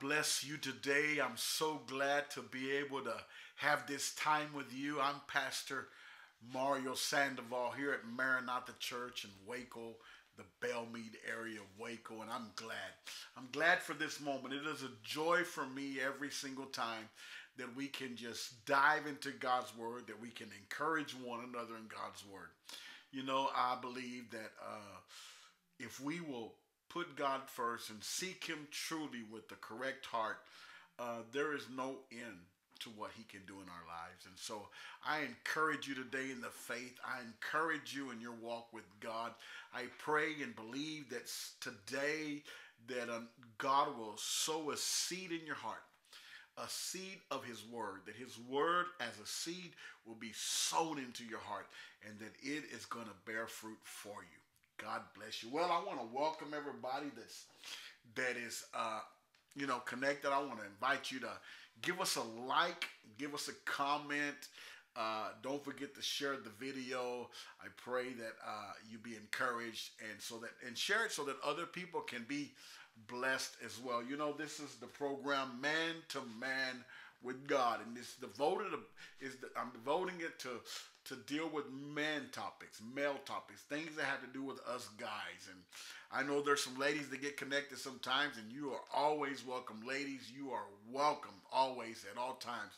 bless you today. I'm so glad to be able to have this time with you. I'm Pastor Mario Sandoval here at Maranatha Church in Waco, the Bellmead area of Waco, and I'm glad. I'm glad for this moment. It is a joy for me every single time that we can just dive into God's Word, that we can encourage one another in God's Word. You know, I believe that uh, if we will put God first and seek Him truly with the correct heart, uh, there is no end to what he can do in our lives. And so I encourage you today in the faith. I encourage you in your walk with God. I pray and believe that today that um, God will sow a seed in your heart, a seed of His Word, that His Word as a seed will be sown into your heart, and that it is going to bear fruit for you. God bless you. Well, I want to welcome everybody that's that is uh, you know connected. I want to invite you to give us a like, give us a comment. Uh, don't forget to share the video. I pray that uh, you be encouraged and so that and share it so that other people can be blessed as well. You know, this is the program Man to Man with God, and it's devoted is I'm devoting it to to deal with man topics, male topics, things that have to do with us guys. And I know there's some ladies that get connected sometimes, and you are always welcome, ladies. You are welcome always at all times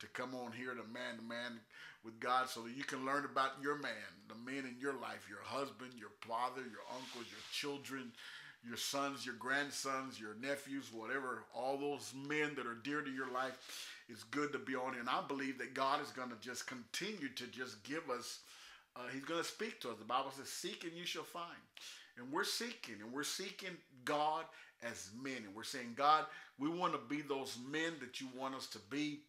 to come on here to man to man with God so that you can learn about your man, the men in your life, your husband, your father, your uncles, your children, your sons, your grandsons, your nephews, whatever, all those men that are dear to your life. It's good to be on here. And I believe that God is going to just continue to just give us, uh, He's going to speak to us. The Bible says, Seek and you shall find. And we're seeking, and we're seeking God as men. And we're saying, God, we want to be those men that you want us to be.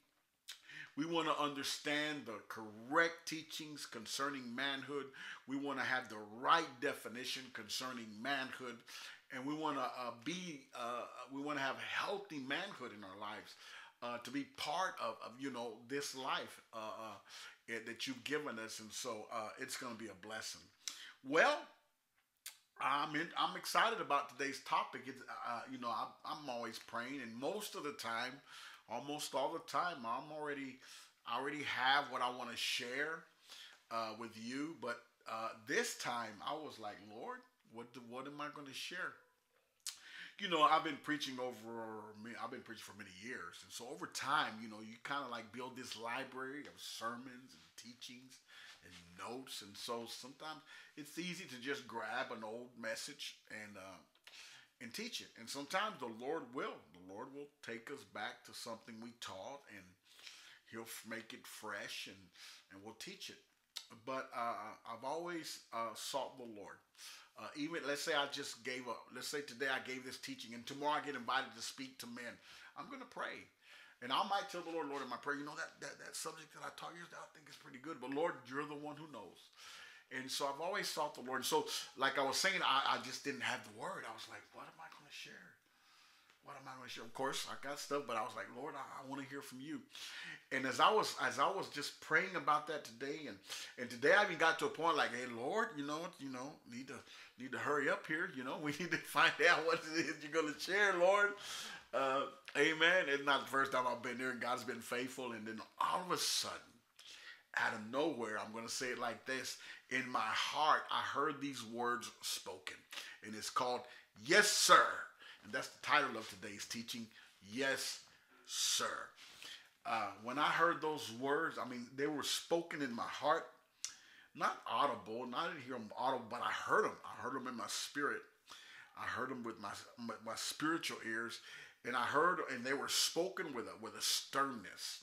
We want to understand the correct teachings concerning manhood. We want to have the right definition concerning manhood. And we want to uh, be, uh, we want to have healthy manhood in our lives. Uh, to be part of, of, you know this life uh, uh, that you've given us, and so uh, it's going to be a blessing. Well, I'm in, I'm excited about today's topic. It's, you know I, I'm always praying, and most of the time, almost all the time. I'm already, I already have what I want to share uh, with you. But uh, this time, I was like, Lord, what what am I going to share? You know, I've been preaching over. I've been preaching for many years, and so over time, you know, you kind of like build this library of sermons and teachings and notes, and so sometimes it's easy to just grab an old message and uh, and teach it. And sometimes the Lord will. The Lord will take us back to something we taught and he'll make it fresh and, and we'll teach it. But uh, I've always uh, sought the Lord. Uh, even let's say I just gave up. Let's say today I gave this teaching and tomorrow I get invited to speak to men. I'm going to pray. And I might tell the Lord, Lord, in my prayer, you know, that, that, that subject that I taught you, I think is pretty good. But Lord, you're the one who knows. And so I've always sought the Lord. And so, like I was saying, I, I just didn't have the word. I was like, what am I going to share? What am I going to share? Of course, I got stuff, but I was like, Lord, I, I want to hear from you. And as I was as I was just praying about that today, and and today I even got to a point like, hey, Lord, you know, you know, need to need to hurry up here. You know, we need to find out what it is you're going to share, Lord. Uh, amen. It's not the first time I've been there, and God's been faithful. And then all of a sudden, out of nowhere, I'm going to say it like this. In my heart, I heard these words spoken, and it's called Yes, Sir. And that's the title of today's teaching Yes, Sir. Uh, when I heard those words, I mean, they were spoken in my heart, not audible, not in here audible, but I heard them. I heard them in my spirit. I heard them with my, my, my spiritual ears, and I heard, and they were spoken with a with a sternness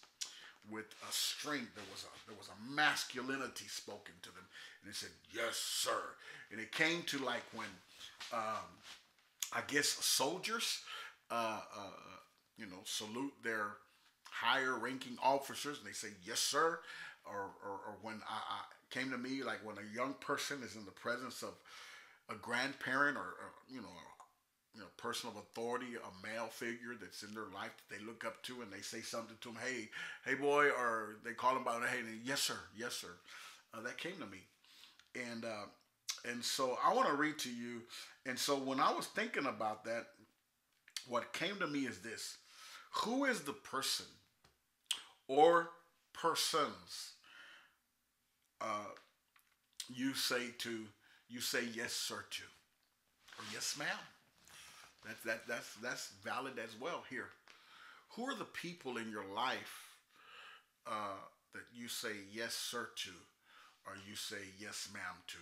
with a strength. There was a there was a masculinity spoken to them, and they said, "Yes, sir." And it came to like when, um, I guess soldiers, uh, uh, you know, salute their higher ranking officers, and they say, "Yes, sir," or or, or when I, I, came to me like when a young person is in the presence of a grandparent or, or you know you know, person of authority, a male figure that's in their life that they look up to, and they say something to him, hey, hey boy, or they call him by the hey, yes sir, yes sir. Uh, that came to me, and uh, and so I want to read to you. And so when I was thinking about that, what came to me is this: Who is the person or persons uh, you say to you say yes sir to, or yes ma'am? That's that that's that's valid as well here. Who are the people in your life uh, that you say yes sir to, or you say yes ma'am to?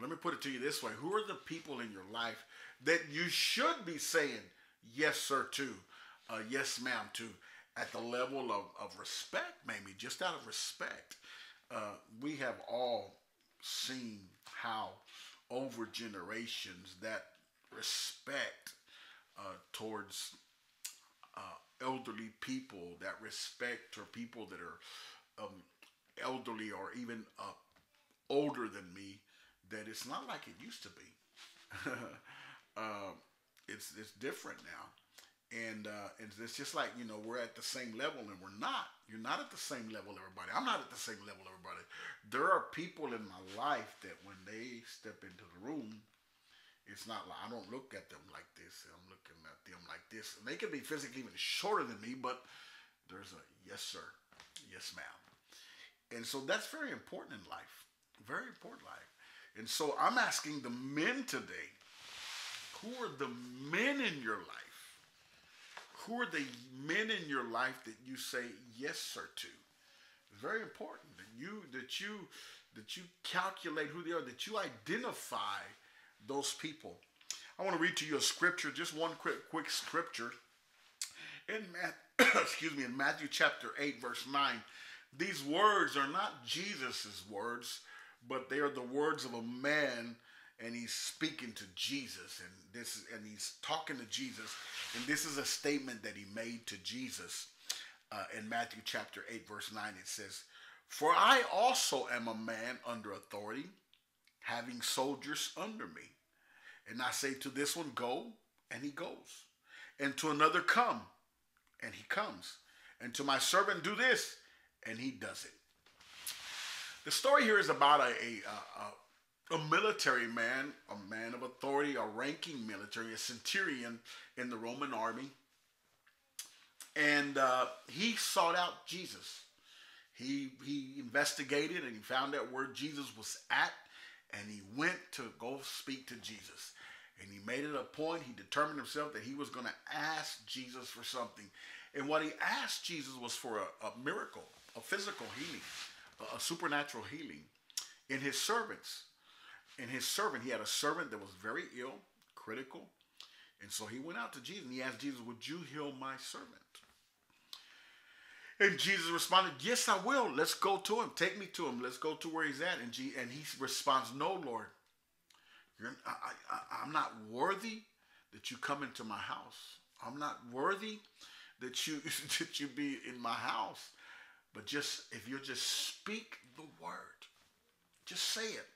Let me put it to you this way: Who are the people in your life that you should be saying yes sir to, uh, yes ma'am to, at the level of, of respect, maybe just out of respect? Uh, we have all seen how over generations that respect uh, towards uh, elderly people that respect or people that are um, elderly or even uh, older than me that it's not like it used to be. uh, it's it's different now, and uh, it's just like you know we're at the same level and we're not. You're not at the same level, everybody. I'm not at the same level, everybody. There are people in my life that when they step into the room, it's not like I don't look at them like this. I'm looking at them like this, and they could be physically even shorter than me, but there's a yes sir, yes ma'am, and so that's very important in life. Very important life. And so I'm asking the men today, who are the men in your life? Who are the men in your life that you say yes sir to? Very important that you that you that you calculate who they are, that you identify those people. I want to read to you a scripture, just one quick quick scripture. In Matt, excuse me, in Matthew chapter 8, verse 9. These words are not Jesus's words, but they are the words of a man and he's speaking to Jesus and this and he's talking to Jesus and this is a statement that he made to Jesus uh, in Matthew chapter 8 verse 9 it says for I also am a man under authority having soldiers under me. And I say to this one go and he goes. And to another come and he comes. And to my servant do this and he does it the story here is about a, a, a, a military man, a man of authority, a ranking military, a centurion in the Roman army. And uh, he sought out Jesus. He, he investigated and he found out where Jesus was at and he went to go speak to Jesus. And he made it a point, he determined himself that he was going to ask Jesus for something. And what he asked Jesus was for a, a miracle, a physical healing a supernatural healing in his servants. In his servant, he had a servant that was very ill, critical. And so he went out to Jesus and he asked Jesus, Would you heal my servant? And Jesus responded, Yes, I will. Let's go to him. Take me to him. Let's go to where he's at. And, G- and he responds, No, Lord. I, I'm not worthy that you come into my house. I'm not worthy that you that you be in my house. But just if you just speak the word, just say it,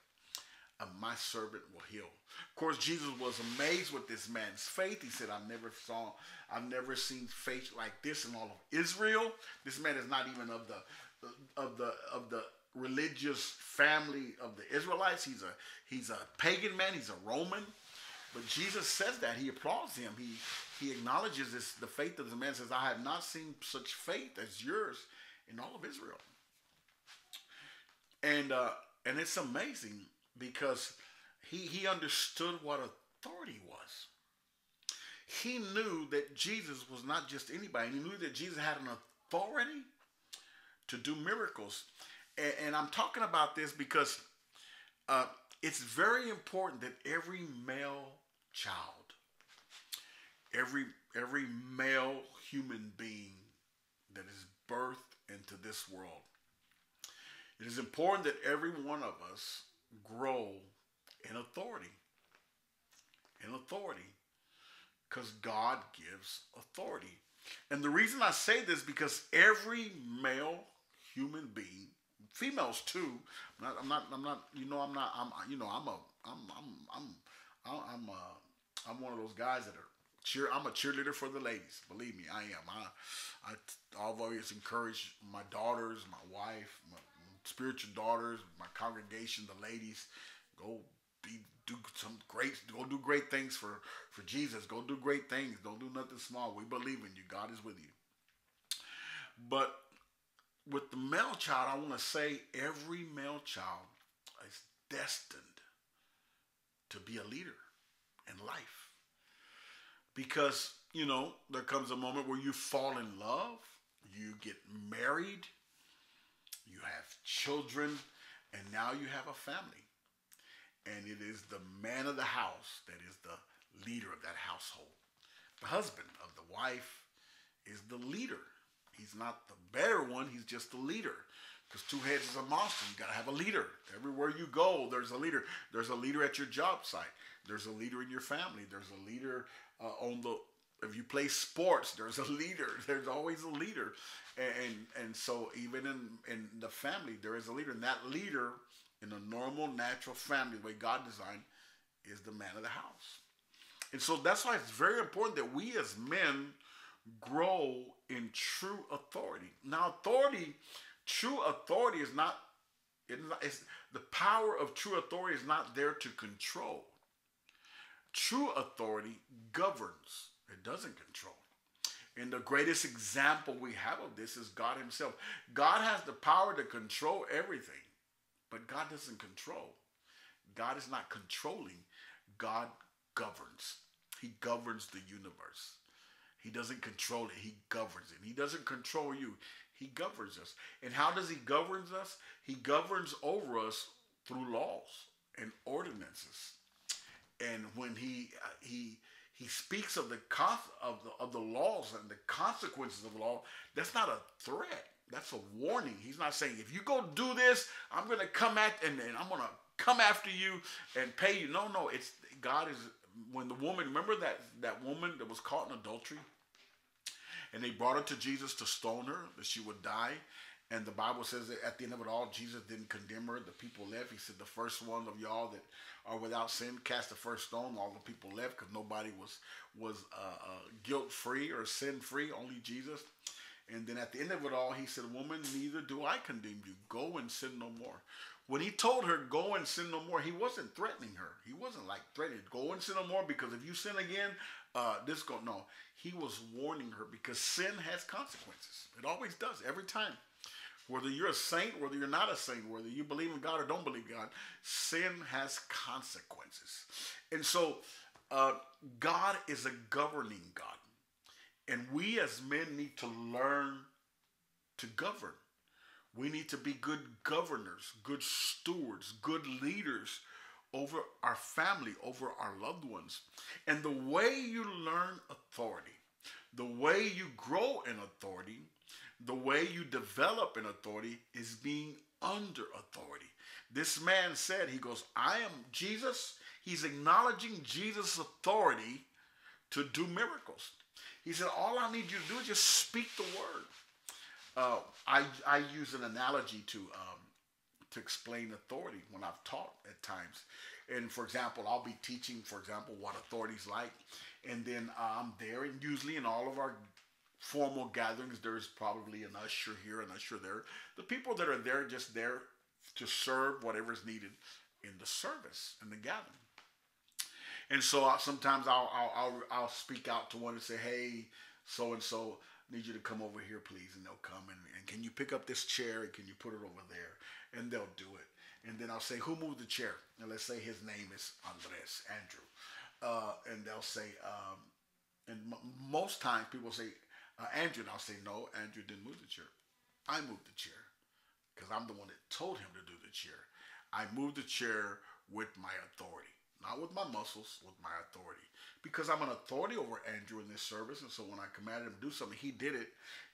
and my servant will heal. Of course, Jesus was amazed with this man's faith. He said, I never saw, I've never seen faith like this in all of Israel. This man is not even of the of the of the religious family of the Israelites. He's a he's a pagan man, he's a Roman. But Jesus says that. He applauds him. He he acknowledges this the faith of the man, says, I have not seen such faith as yours in all of Israel. And uh, and it's amazing because he he understood what authority was. He knew that Jesus was not just anybody. He knew that Jesus had an authority to do miracles. And, and I'm talking about this because uh, it's very important that every male child, every every male human being that is birthed into this world. It is important that every one of us grow in authority. In authority. Because God gives authority. And the reason I say this because every male human being, females too, I'm not, I'm not, I'm not you know, I'm not, I'm, you know, I'm a, I'm, I'm, I'm, I'm, a, uh, I'm one of those guys that are cheer. I'm a cheerleader for the ladies. Believe me, I am. I, I, I've always encouraged my daughters, my wife, my spiritual daughters, my congregation, the ladies, go be do some great, go do great things for for Jesus. Go do great things. Don't do nothing small. We believe in you. God is with you. But with the male child, I want to say every male child is destined to be a leader in life because you know there comes a moment where you fall in love you get married you have children and now you have a family. And it is the man of the house that is the leader of that household. The husband of the wife is the leader. He's not the better one he's just the leader. Because two heads is a monster you got to have a leader. Everywhere you go there's a leader. There's a leader at your job site. There's a leader in your family. There's a leader uh, on the if you play sports, there's a leader. There's always a leader, and and so even in in the family, there is a leader, and that leader in a normal, natural family, the way God designed, is the man of the house. And so that's why it's very important that we as men grow in true authority. Now, authority, true authority is not, it's, the power of true authority is not there to control. True authority governs, it doesn't control. And the greatest example we have of this is God Himself. God has the power to control everything, but God doesn't control. God is not controlling, God governs. He governs the universe. He doesn't control it, He governs it. He doesn't control you, He governs us. And how does He govern us? He governs over us through laws and ordinances. And when He uh, He he speaks of the of the of the laws and the consequences of law. That's not a threat. That's a warning. He's not saying if you go do this, I'm going to come at and, and I'm to come after you and pay you. No, no. It's God is when the woman. Remember that that woman that was caught in adultery, and they brought her to Jesus to stone her that she would die. And the Bible says that at the end of it all, Jesus didn't condemn her. The people left. He said, The first one of y'all that are without sin cast the first stone. All the people left because nobody was was uh, uh, guilt free or sin free, only Jesus. And then at the end of it all, he said, Woman, neither do I condemn you. Go and sin no more. When he told her, Go and sin no more, he wasn't threatening her. He wasn't like threatening, Go and sin no more because if you sin again, uh, this go. No, he was warning her because sin has consequences. It always does, every time. Whether you're a saint, whether you're not a saint, whether you believe in God or don't believe God, sin has consequences. And so uh, God is a governing God. And we as men need to learn to govern. We need to be good governors, good stewards, good leaders over our family, over our loved ones. And the way you learn authority, the way you grow in authority, the way you develop an authority is being under authority. This man said, he goes, I am Jesus. He's acknowledging Jesus' authority to do miracles. He said, all I need you to do is just speak the word. Uh, I, I use an analogy to um, to explain authority when I've taught at times. And for example, I'll be teaching, for example, what authority is like. And then uh, I'm there, and usually in all of our formal gatherings, there's probably an usher here, an usher there. The people that are there just there to serve whatever's needed in the service and the gathering. And so I, sometimes I'll, I'll, I'll I'll speak out to one and say, "Hey, so and so, need you to come over here, please." And they'll come and, and can you pick up this chair and can you put it over there? And they'll do it. And then I'll say, "Who moved the chair?" And let's say his name is Andres Andrew, uh, and they'll say, um, and m- most times people say, uh, Andrew, and I'll say, no, Andrew didn't move the chair. I moved the chair because I'm the one that told him to do the chair. I moved the chair with my authority, not with my muscles, with my authority. Because I'm an authority over Andrew in this service, and so when I commanded him to do something, he did it,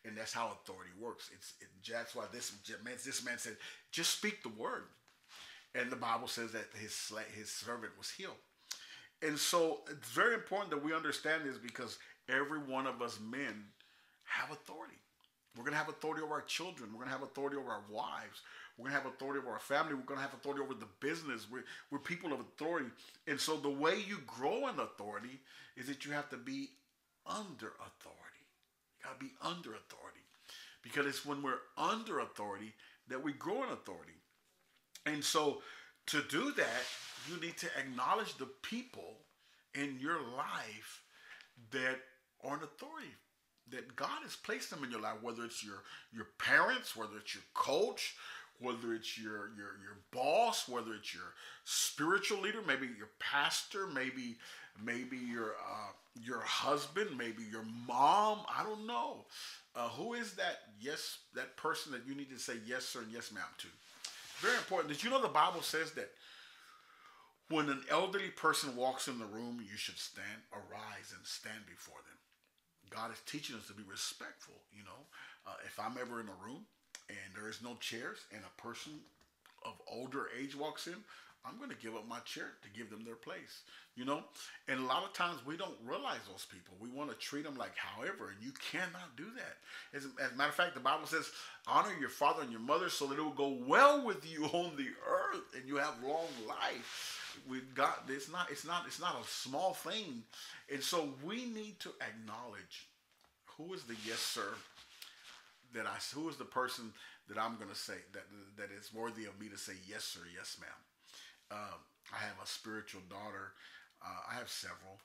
and that's how authority works. It's it, that's why this man, this man said, just speak the word, and the Bible says that his his servant was healed. And so it's very important that we understand this because every one of us men have authority. We're going to have authority over our children. We're going to have authority over our wives. We're going to have authority over our family. We're going to have authority over the business. We're, we're people of authority. And so the way you grow in authority is that you have to be under authority. You got to be under authority. Because it's when we're under authority that we grow in authority. And so to do that, you need to acknowledge the people in your life that are in authority that God has placed them in your life, whether it's your your parents, whether it's your coach, whether it's your your your boss, whether it's your spiritual leader, maybe your pastor, maybe maybe your uh, your husband, maybe your mom. I don't know. Uh, who is that? Yes, that person that you need to say yes sir and yes ma'am to. Very important. Did you know the Bible says that when an elderly person walks in the room, you should stand, arise, and stand before them. God is teaching us to be respectful. You know, uh, if I'm ever in a room and there is no chairs and a person of older age walks in, I'm going to give up my chair to give them their place, you know? And a lot of times we don't realize those people. We want to treat them like however, and you cannot do that. As, as a matter of fact, the Bible says, honor your father and your mother so that it will go well with you on the earth and you have long life. We got it's not it's not it's not a small thing. And so we need to acknowledge who is the yes sir that I who is the person that I'm to say that that is worthy of me to say yes sir, yes ma'am. Um, I have a spiritual daughter. Uh, I have several,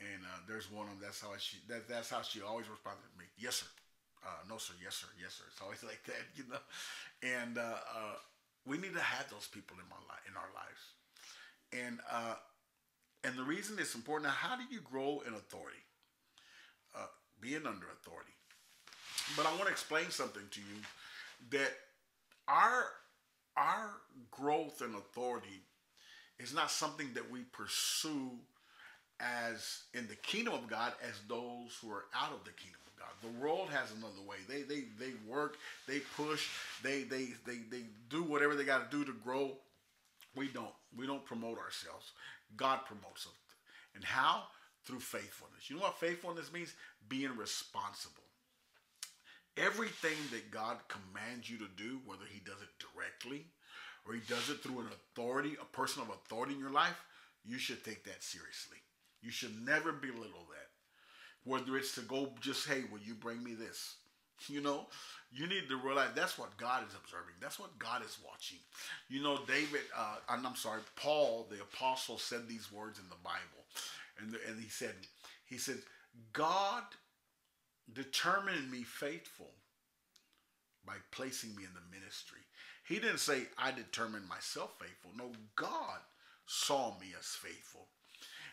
and uh, there's one of them. That's how she. That, that's how she always responds to me. Yes, sir. Uh, no, sir. Yes, sir. Yes, sir. It's always like that, you know. And uh, uh, we need to have those people in my life, in our lives. And uh, and the reason it's important. Now, how do you grow in authority? being under authority. But I want to explain something to you that our our growth in authority is not something that we pursue as in the kingdom of God as those who are out of the kingdom of God. The world has another way. They they they work, they push, they they they they do whatever they got to do to grow. We don't. We don't promote ourselves. God promotes us. And how? Through faithfulness. You know what faithfulness means? Being responsible. Everything that God commands you to do, whether He does it directly or he does it through an authority, a person of authority in your life, you should take that seriously. You should never belittle that. Whether it's to go just, hey, will you bring me this? You know, you need to realize that's what God is observing. That's what God is watching. You know, David, uh, I'm, I'm sorry, Paul, the apostle, said these words in the Bible. And, the, and he said, he said, God determined me faithful by placing me in the ministry. He didn't say, I determined myself faithful. No, God saw me as faithful.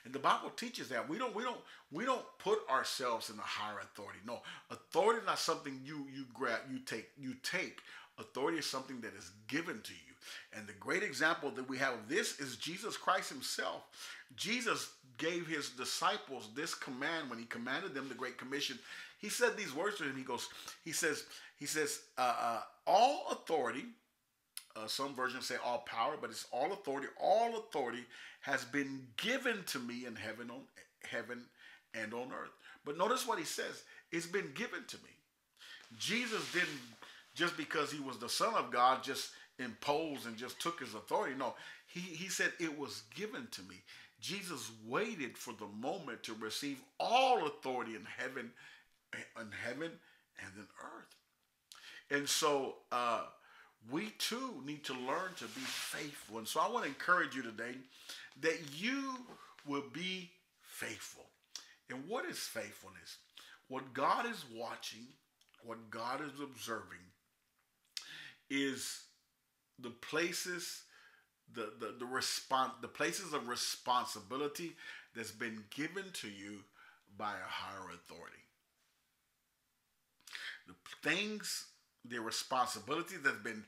And the Bible teaches that we don't we don't we don't put ourselves in a higher authority. No, authority is not something you you grab you take you take. Authority is something that is given to you. And the great example that we have of this is Jesus Christ himself. Jesus gave his disciples this command when he commanded them the Great Commission. He said these words to them. He goes, he says, he says, uh, uh, all authority uh, some versions say all power, but it's all authority. All authority has been given to me in heaven on heaven and on earth. But notice what he says: it's been given to me. Jesus didn't just because he was the Son of God just impose and just took his authority. No, he, he said it was given to me. Jesus waited for the moment to receive all authority in heaven, in heaven and in earth. And so uh, we too need to learn to be faithful. And so I want to encourage you today that you will be faithful. And what is faithfulness? What God is watching, what God is observing, is the places, the the the response, the places of responsibility that's been given to you by a higher authority. The things the responsibility that's been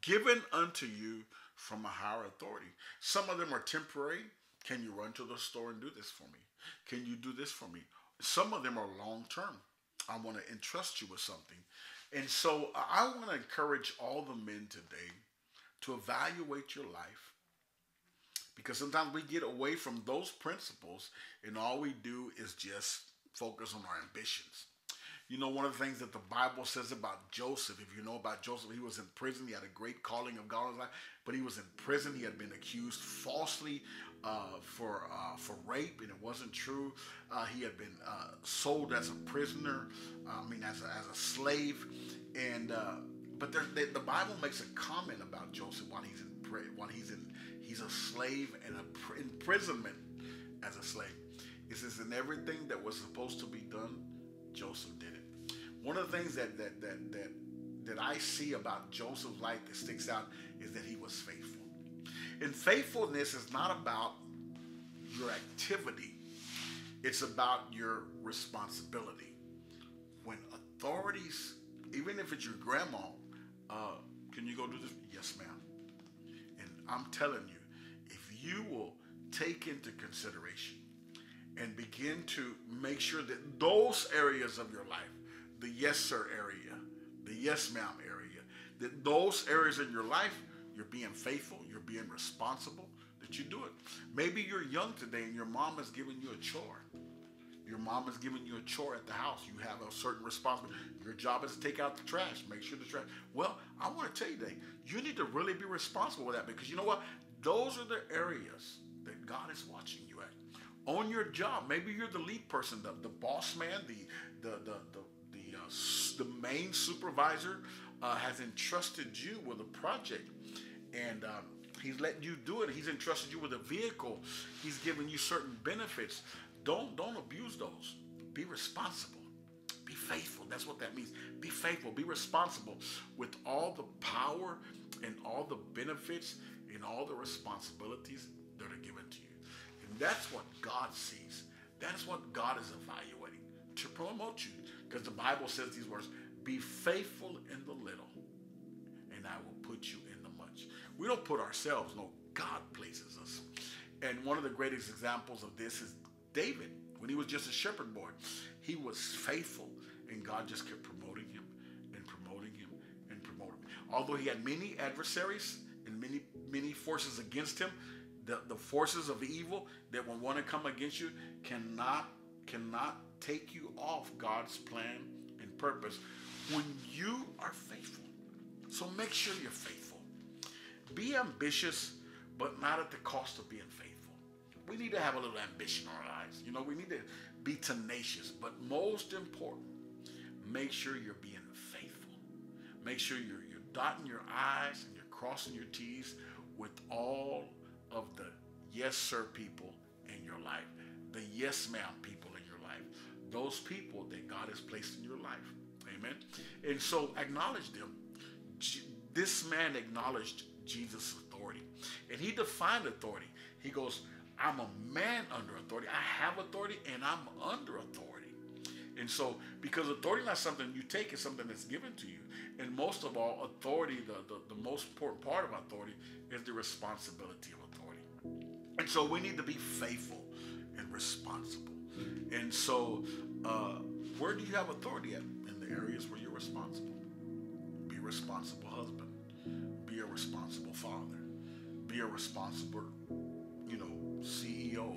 given unto you from a higher authority. Some of them are temporary. Can you run to the store and do this for me? Can you do this for me? Some of them are long term. I want to entrust you with something. And so I want to encourage all the men today to evaluate your life because sometimes we get away from those principles and all we do is just focus on our ambitions. You know, one of the things that the Bible says about Joseph, if you know about Joseph, he was in prison. He had a great calling of God in his life, but he was in prison. He had been accused falsely uh, for uh, for rape, and it wasn't true. Uh, he had been uh, sold as a prisoner. I mean, as a, as a slave, and uh, but the Bible makes a comment about Joseph while he's in while he's in he's a slave and a imprisonment as a slave. It says, in everything that was supposed to be done, Joseph did it one of the things that that that that that I see about Joseph's life that sticks out is that he was faithful. And faithfulness is not about your activity; it's about your responsibility. When authorities, even if it's your grandma, uh, can you go do this? Yes, ma'am. And I'm telling you, if you will take into consideration and begin to make sure that those areas of your life the yes sir area, the yes ma'am area. That those areas in your life, you're being faithful, you're being responsible, that you do it. Maybe you're young today and your mom is giving you a chore. Your mom is giving you a chore at the house. You have a certain responsibility. Your job is to take out the trash, make sure the trash. Well, I want to tell you today, you need to really be responsible with that because you know what? Those are the areas that God is watching you at. On your job, maybe you're the lead person, the, the boss man, the the the the the, main supervisor uh, has entrusted you with a project, and um, he's letting you do it. He's entrusted you with a vehicle. He's giving you certain benefits. Don't don't abuse those. Be responsible. Be faithful. That's what that means. Be faithful. Be responsible with all the power and all the benefits and all the responsibilities that are given to you. And that's what God sees. That's what God is evaluating to promote you. Because the Bible says these words Be faithful in the little, and I will put you in the much. We don't put ourselves, no, God places us. And one of the greatest examples of this is David, when he was just a shepherd boy, he was faithful, and God just kept promoting him and promoting him and promoting him. Although he had many adversaries and many many forces against him, the, the forces of evil that will want to come against you cannot cannot take you off God's plan and purpose when you are faithful. So make sure you're faithful. Be ambitious, but not at the cost of being faithful we need to have a little ambition in our lives. You know, we need to be tenacious, but most important, make sure you're being faithful. Make sure you're, you're dotting your I's and you're crossing your T's with all of the yes, sir people in your life, the yes, ma'am people those people that God has placed in your life. Amen. And so acknowledge them. This man acknowledged Jesus' authority and he defined authority. He goes, I'm a man under authority. I have authority and I'm under authority. And so, because authority is not something you take, it's something that's given to you. And most of all, authority, the, the, the most important part of authority is the responsibility of authority. And so we need to be faithful and responsible. And so, uh, where do you have authority at? In the areas where you're responsible. Be a responsible husband. Be a responsible father. Be a responsible you know, CEO,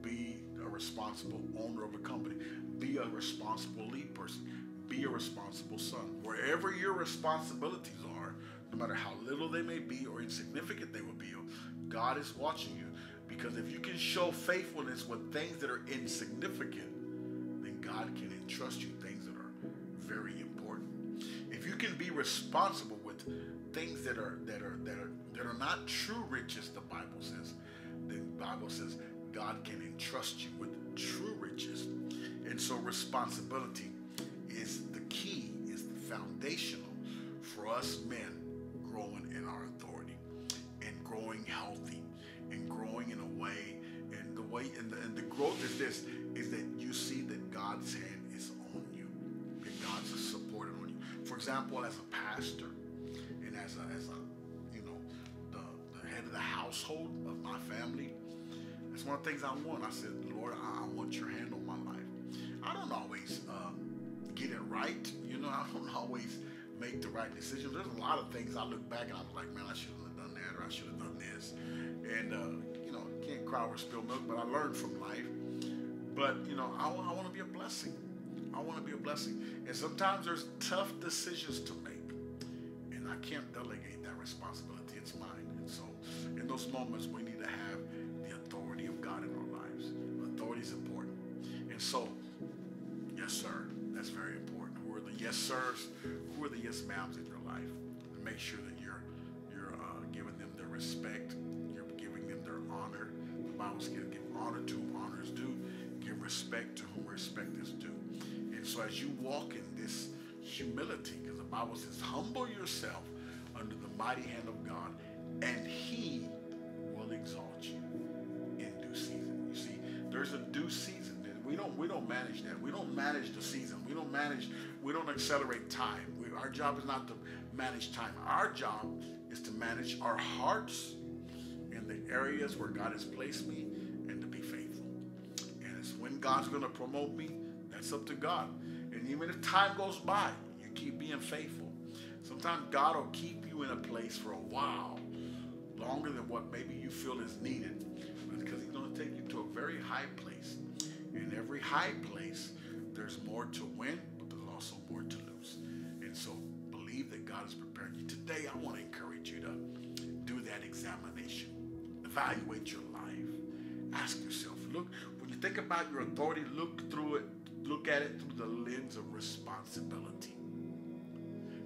be a responsible owner of a company, be a responsible lead person, be a responsible son. Wherever your responsibilities are, no matter how little they may be or insignificant they will be, God is watching you. Because if you can show faithfulness with things that are insignificant, then God can entrust you things that are very important. If you can be responsible with things that are that are that are that are not true riches, the Bible says, the Bible says God can entrust you with true riches. And so responsibility is the key, is the foundational for us men growing in our authority and growing healthy way and the, and the growth is this is that you see that God's hand is on you that God's supporting on you for example as a pastor and as a as a you know the the head of the household of my family. That's one of the things I want. I said, Lord, I, I want your hand on my life. I don't always uh, get it right. You know, I don't always make the right decisions. There's a lot of things I look back and I'm like, man, I should have done that or I should have done this. And, uh, can't cry over spilled milk, but I learned from life. But, you know, I, I want to be a blessing. I want to be a blessing. And sometimes there's tough decisions to make. And I can't delegate that responsibility. It's mine And so in those moments, we need to have the authority of God in our lives. Authority is important. And so, yes, sir, that's very important. Who are the yes sirs? Who are the yes ma'ams in your life? Make sure that you're you're uh, giving them the respect. Bible give honor to whom honor is due. Give respect to whom respect is due. And so, as you walk in this humility, because the Bible says, humble yourself under the mighty hand of God, and He will exalt you in due season. You see, there's a due season. We don't we don't manage that. We don't manage the season. We don't manage. We don't accelerate time. We, our job is not to manage time. Our job is to manage our hearts areas where God has placed me and to be faithful. And it's when God's going to promote me. That's up to God. And even if time goes by, you keep being faithful. Sometimes God will keep you in a place for a while longer than what maybe you feel is needed, because He's going to take you to a very high place. In every high place, there's more to win, but there's also more to lose. And so believe that God has prepared you. Today, I want to encourage you to do that examination, evaluate your life, ask yourself, look, when you think about your authority, look through it, look at it through the lens of responsibility.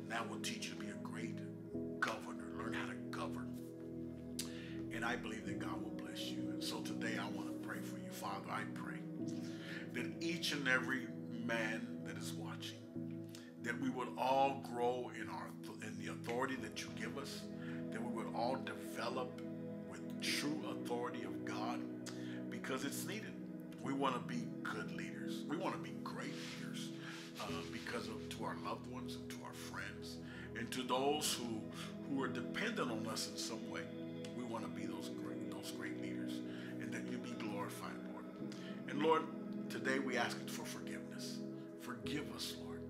That will teach you to be a great governor, learn how to govern. And I believe that God will bless you. And so today I want to pray for you. Father, I pray that each and every man that is watching, that we would all grow in our in the authority that you give us, that we would all develop true authority of God, because it's needed. We want to be good leaders. We want to be great leaders uh, because of to our loved ones and to our friends and to those who who are dependent on us in some way. We want to be those great those great leaders, and that you be glorified, Lord. And Lord, today we ask for forgiveness. Forgive us, Lord,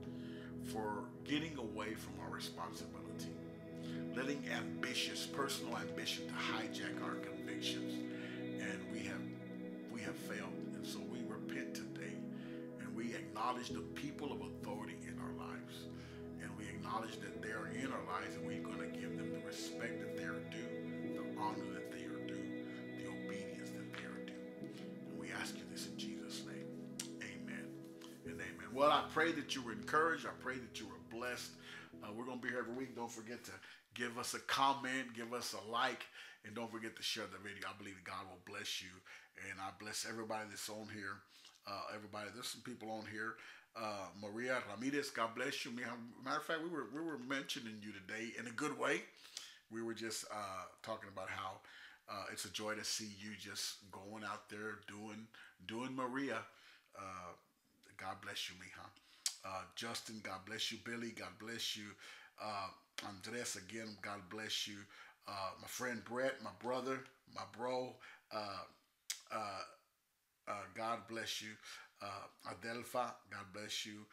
for getting away from our responsibility, letting ambitious, personal ambition to hijack our convictions, and we have we have failed. And so we repent today, and we acknowledge the people of authority in our lives, and we acknowledge that they are in our lives, and we're going to give them the respect that they are due, the honor that they are due, the obedience that they are due. And we ask you this in Jesus' name. Amen and amen. Well, I pray that you were encouraged. I pray that you were blessed. Uh, we're going to be here every week. Don't forget to give us a comment, give us a like, and don't forget to share the video. I believe God will bless you. And I bless everybody that's on here. Uh, everybody, there's some people on here. Uh, Maria Ramirez, God bless you. Matter of fact, we were we were mentioning you today in a good way. We were just uh, talking about how uh, it's a joy to see you just going out there doing doing Maria. Uh, God bless you, Mija. Uh, Justin, God bless you. Billy, God bless you. Andres, again, God bless you. Uh, my friend Brett, my brother, my bro, uh, uh, uh, God bless you. Adelpha, God bless you.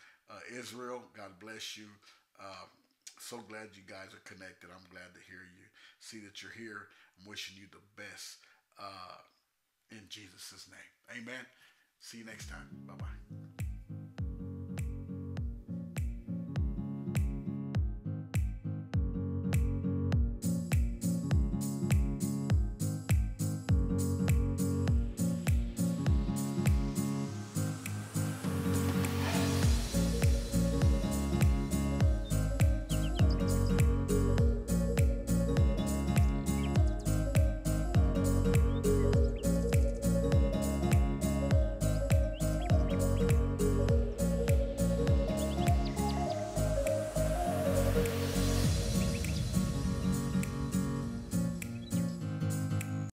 Israel, God bless you. So glad you guys are connected. I'm glad to hear you, see that you're here. I'm wishing you the best in Jesus' name. Amen. See you next time. Bye bye.